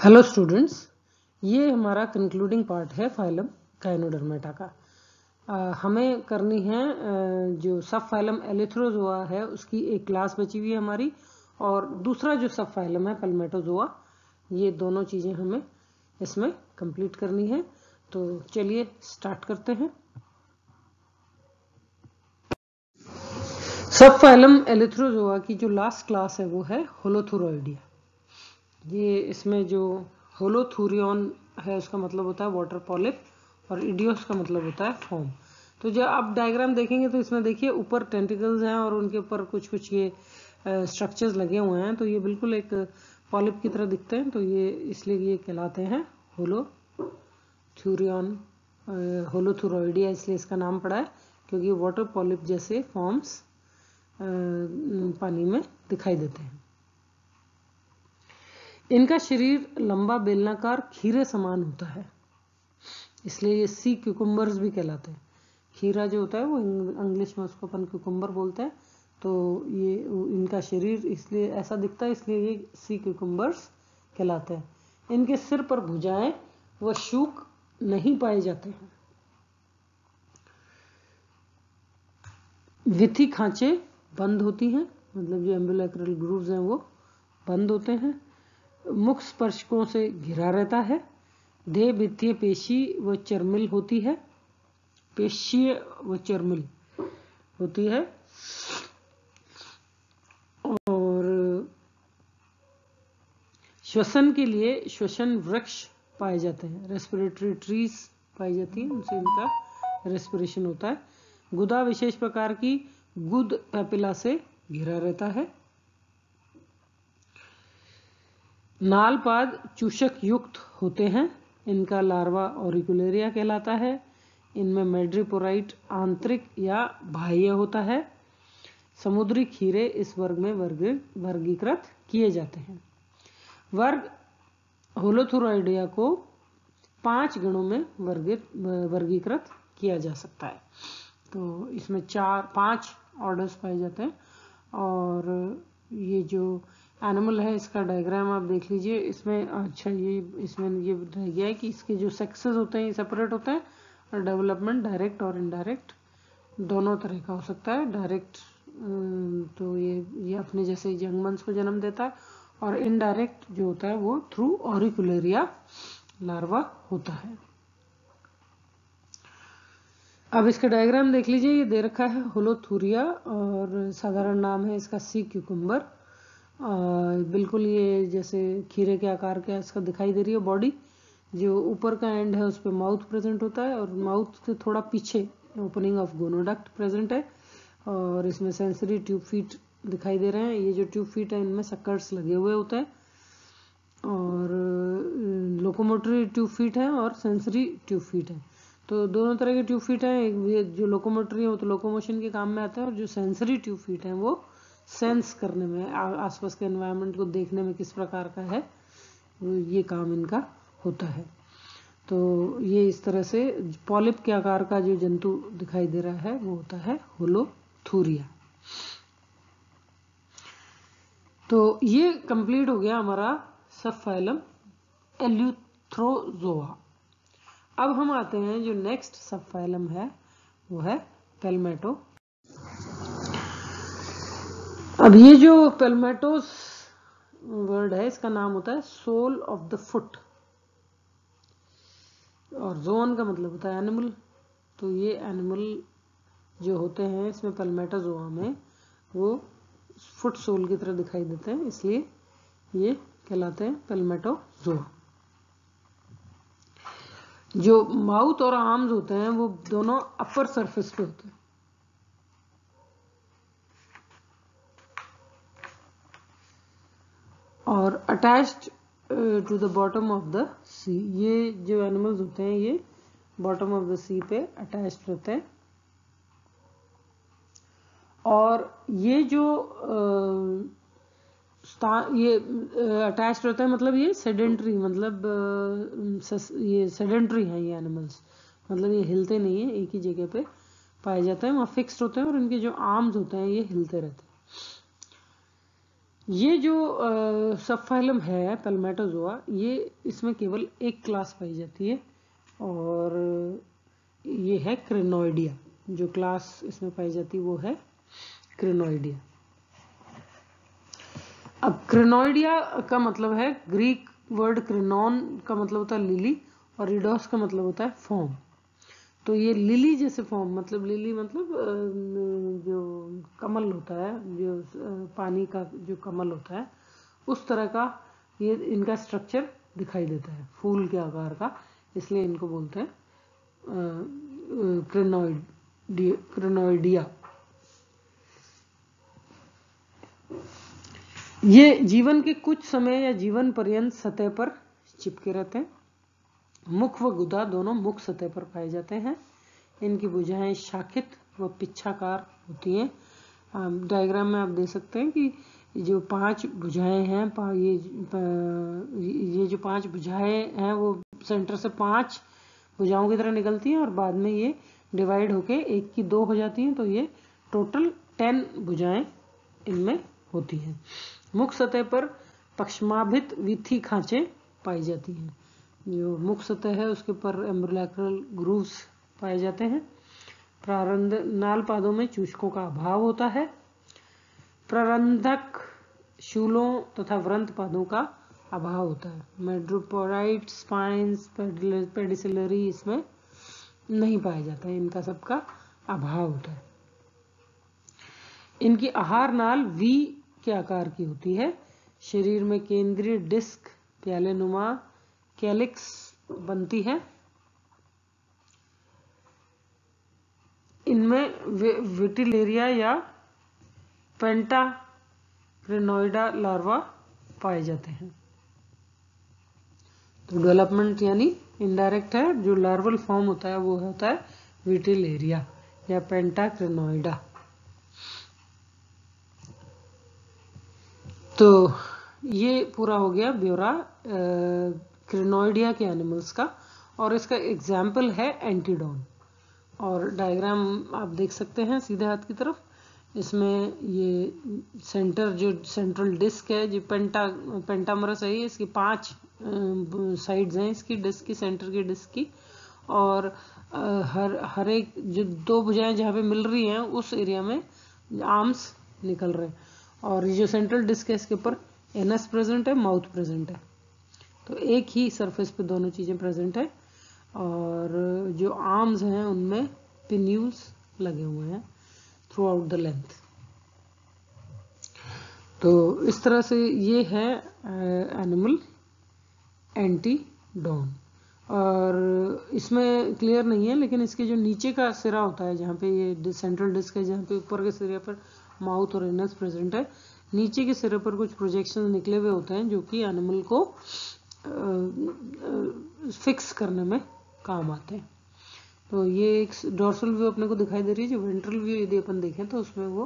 Hello students ये हमारा concluding part है फाइलम काइनोडर्मेटा का। आ, हमें करनी है जो सब फाइलम एलिथ्रोजोआ है उसकी एक क्लास बची हुई है हमारी और दूसरा जो सब फाइलम है पलमेटोजोआ ये दोनों चीज़ें हमें इसमें कंप्लीट करनी है। तो चलिए स्टार्ट करते हैं। सब फाइलम एलिथ्रोजोआ की जो लास्ट क्लास है वो है होलोथुरोइडिया ये इसमें जो होलोथूरियन है उसका मतलब होता है वाटर पॉलिप और इडियोस का मतलब होता है फॉर्म तो जब आप डायग्राम देखेंगे तो इसमें देखिए ऊपर टेंटिकल्स हैं और उनके ऊपर कुछ कुछ ये स्ट्रक्चर्स लगे हुए हैं। तो ये बिल्कुल एक पॉलिप की तरह दिखते हैं। तो ये इसलिए ये कहलाते हैं होलोथूरियन होलोथुरोइडिया इसलिए इसका नाम पड़ा है, क्योंकि वाटर पॉलिप जैसे फॉर्म्स पानी में दिखाई देते हैं। इनका शरीर लंबा बेलनाकार खीरे समान होता है। इसलिए ये सी क्यूकुम्बर्स भी कहलाते हैं। खीरा जो होता है वो इंग्लिश में उसको अपन क्यूकुम्बर बोलते हैं। तो ये इनका शरीर इसलिए ऐसा दिखता है, इसलिए ये सी क्यूकुम्बर्स कहलाते हैं। इनके सिर पर भुजाएँ व शूक नहीं पाए जाते हैं। विथी खांचे बंद होती हैं मतलब जो एम्बुलेक्रल ग्रूव्स हैं वो, बंद होते हैं। मुख स्पर्शकों से घिरा रहता है। देह वित्तीय पेशी व चर्मिल होती है। पेशीय व चर्मिल होती है। और श्वसन के लिए श्वसन वृक्ष पाए जाते हैं। रेस्पिरेटरी ट्रीज पाई जाती है, उनसे इनका रेस्पिरेशन होता है। गुदा विशेष प्रकार की गुद पेपिला से घिरा रहता है। नालपाद चूषक युक्त होते हैं। इनका लार्वा ऑरिकुलेरिया कहलाता है। इनमें मेड्रिपोराइट आंतरिक या बाह्य होता है। समुद्री खीरे इस वर्ग में वर्ग, वर्गीकृत किए जाते हैं। वर्ग होलोथुराइडिया को पाँच गणों में वर्गित, वर्गीकृत किया जा सकता है। तो इसमें चार, पाँच ऑर्डर्स पाए जाते हैं। और ये जो एनिमल है, इसका डायग्राम आप देख लीजिए। इसमें अच्छा ये, इसमें ये रह गया है कि इसके जो सेक्सेस होते हैं, ये सेपरेट होते हैं और डेवलपमेंट डायरेक्ट और इनडायरेक्ट दोनों तरह का हो सकता है। डायरेक्ट तो ये ये अपने जैसे जंगमंस को जन्म देता है और इनडायरेक्ट जो होता है वो थ्रू ऑरिकुलेरिया लार्वा होता है। अब इसका डायग्राम देख लीजिए। ये दे रखा है होलोथूरिया और साधारण नाम है इसका सी क्यूकुम्बर बिल्कुल ये जैसे खीरे के आकार का इसका दिखाई दे रही है बॉडी जो ऊपर का एंड है, उस पर माउथ प्रेजेंट होता है, और माउथ से थोड़ा पीछे ओपनिंग ऑफ़ गोनोडक्ट प्रेजेंट है, और इसमें सेंसरी ट्यूब फीट दिखाई दे रहे हैं। ये जो ट्यूब फीट है, इनमें सक्कर्स लगे हुए होते हैं, और लोकोमोटरी ट्यूब फीट है और सेंसरी ट्यूब फीट है। तो दोनों तरह के ट्यूब फीट हैं। एक जो लोकोमोटरी है, वो तो लोकोमोशन के काम में आता है, और जो सेंसरी ट्यूब फीट है, वो सेंस करने में आसपास के एनवायरनमेंट को देखने में किस प्रकार का है, ये काम इनका होता है। तो ये इस तरह से पॉलिप के आकार का जो जंतु दिखाई दे रहा है, वो होता है होलोथूरिया। तो ये कंप्लीट हो गया हमारा सब फाइलम एल्यूथ्रोजोआ। अब हम आते हैं जो नेक्स्ट सब फाइलम है, वो है पेलमेटो अब ये जो पेलमेटोस वर्ड है, इसका नाम होता है सोल ऑफ़ द फुट और जोन का मतलब होता है एनिमल तो ये एनिमल जो होते हैं, इसमें पेलमेटाजोआ में वो फुट सोल की तरह दिखाई देते हैं, इसलिए ये कहलाते हैं पेलमेटोजोआ जो माउथ और आर्म्स होते हैं, वो दोनों अपर सरफेस पे होते हैं। और attached to the bottom of the sea ये जो एनिमल्स होते हैं ये बॉटम ऑफ़ द सी पे अटैच्ड रहते हैं. और ये जो uh, ये अटैच रहता है मतलब ये सेडेंट्री मतलब uh, ये सेडेंट्री है ये एनिमल्स मतलब ये हिलते नहीं है एक ही जगह पे पाए जाते हैं वहाँ फिक्स्ड होते हैं और इनके जो आर्म्स होते हैं ये हिलते रहते हैं. ये जो सब फाइलम है पेलमेटोजोआ ये इसमें केवल एक क्लास पाई जाती है और ये है क्रेनोइडिया जो क्लास इसमें पाई जाती है, वो है क्रेनोइडिया अब क्रेनोइडिया का मतलब है ग्रीक वर्ड क्रेनॉन का मतलब होता है लिली और रिडोस का मतलब होता है फॉर्म तो ये लिली जैसे फॉर्म मतलब लिली मतलब जो कमल होता है, जो पानी का जो कमल होता है, उस तरह का ये इनका स्ट्रक्चर दिखाई देता है, फूल के आकार का, इसलिए इनको बोलते हैं क्रेनोइड क्रेनोइडिया ये जीवन के कुछ समय या जीवन पर्यंत सतह पर चिपके रहते हैं। मुख व गुदा दोनों मुख सतह पर पाए जाते हैं। इनकी भुजाएँ शाखित व पिछाकार होती हैं। डायग्राम में आप देख सकते हैं कि जो पाँच भुजाएँ हैं ये ये जो पाँच भुजाएँ हैं, वो सेंटर से पाँच भुजाओं की तरह निकलती हैं और बाद में ये डिवाइड होके एक की दो हो जाती हैं तो ये टोटल टेन भुजाएँ इनमें होती हैं। मुख सतह पर पक्षमाभित विथी खांचे पाई जाती हैं। जो मुख सतह है, उसके ऊपर एम्ब्रोलैक्रल ग्रूव्स पाए जाते हैं। प्रारंभ नाल पादों में चूषकों का अभाव होता है। प्रारंधक शूलों तथा व्रंत पादों का अभाव होता है। मेड्रोपोराइट स्पाइंस पेडिसलरी इसमें नहीं पाया जाता है। इनका सबका अभाव होता है। इनकी आहार नाल वी के आकार की होती है। शरीर में केंद्रीय डिस्क प्याले नुमा कैलिक्स बनती है। इनमें विटिलेरिया या पेंटा क्रेनोइडा लार्वा पाए जाते हैं। तो डेवलपमेंट यानी इनडायरेक्ट है, जो लार्वल फॉर्म होता है, वो होता है विटिलेरिया या पेंटा क्रेनोइडा तो ये पूरा हो गया ब्योरा क्रेनोइडिया के एनिमल्स का, और इसका एग्ज़ाम्पल है एंटीडोन। और डायग्राम आप देख सकते हैं सीधे हाथ की तरफ़, इसमें ये सेंटर जो सेंट्रल डिस्क है, जो पेंटा, पेंटामरस है इसकी पाँच साइड्स हैं, इसकी डिस्क की, सेंटर की डिस्क की। और हर हर एक जो दो भुजाएँ जहाँ पे मिल रही हैं, उस एरिया में आर्म्स निकल रहे हैं। और ये जो सेंट्रल डिस्क है, इसके ऊपर एनएस प्रेजेंट है, माउथ प्रेजेंट है। तो एक ही सरफेस पे दोनों चीज़ें प्रेजेंट है और जो आर्म्स हैं, उनमें पिन्यूल्स लगे हुए हैं थ्रू आउट द लेंथ तो इस तरह से ये है एनिमल एंटी डॉन और इसमें क्लियर नहीं है, लेकिन इसके जो नीचे का सिरा होता है, जहाँ पे ये सेंट्रल डिस्क है, जहाँ पे ऊपर के सिरे पर माउथ और इनस प्रेजेंट है, नीचे के सिरे पर कुछ प्रोजेक्शन निकले हुए होते हैं, जो कि एनिमल को फिक्स करने में काम आते हैं। तो ये एक डोर्सल व्यू अपने को दिखाई दे रही है, जो वेंट्रल व्यू यदि अपन देखें तो उसमें वो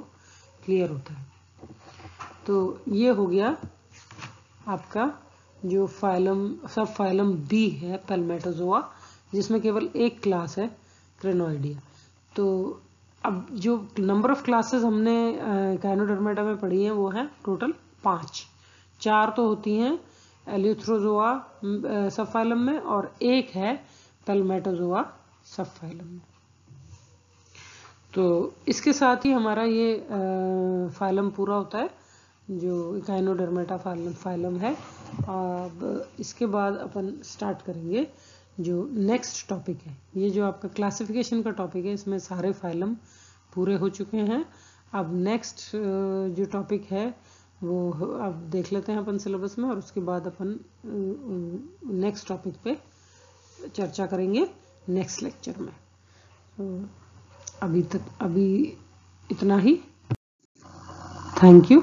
क्लियर होता है। तो ये हो गया आपका जो फाइलम सब फाइलम बी है पेलमेटोजोआ जिसमें केवल एक क्लास है क्रेनोइडिया तो अब जो नंबर ऑफ़ क्लासेस हमने कैनोडर्मेटा में पढ़ी हैं, वो है टोटल पाँच। चार तो होती हैं एलिथ्रोजोआ सब फाइलम में, और एक है पेलमेटोजोआ सब फाइलम में। तो इसके साथ ही हमारा ये फाइलम पूरा होता है, जो इकाइनोडर्मेटा फाइलम फाइलम है। अब इसके बाद अपन स्टार्ट करेंगे, जो नेक्स्ट टॉपिक है। ये जो आपका क्लासिफिकेशन का टॉपिक है, इसमें सारे फाइलम पूरे हो चुके हैं। अब नेक्स्ट जो टॉपिक है वो अब देख लेते हैं अपन सिलेबस में और उसके बाद अपन नेक्स्ट टॉपिक पे चर्चा करेंगे नेक्स्ट लेक्चर में। अभी तक अभी इतना ही। Thank you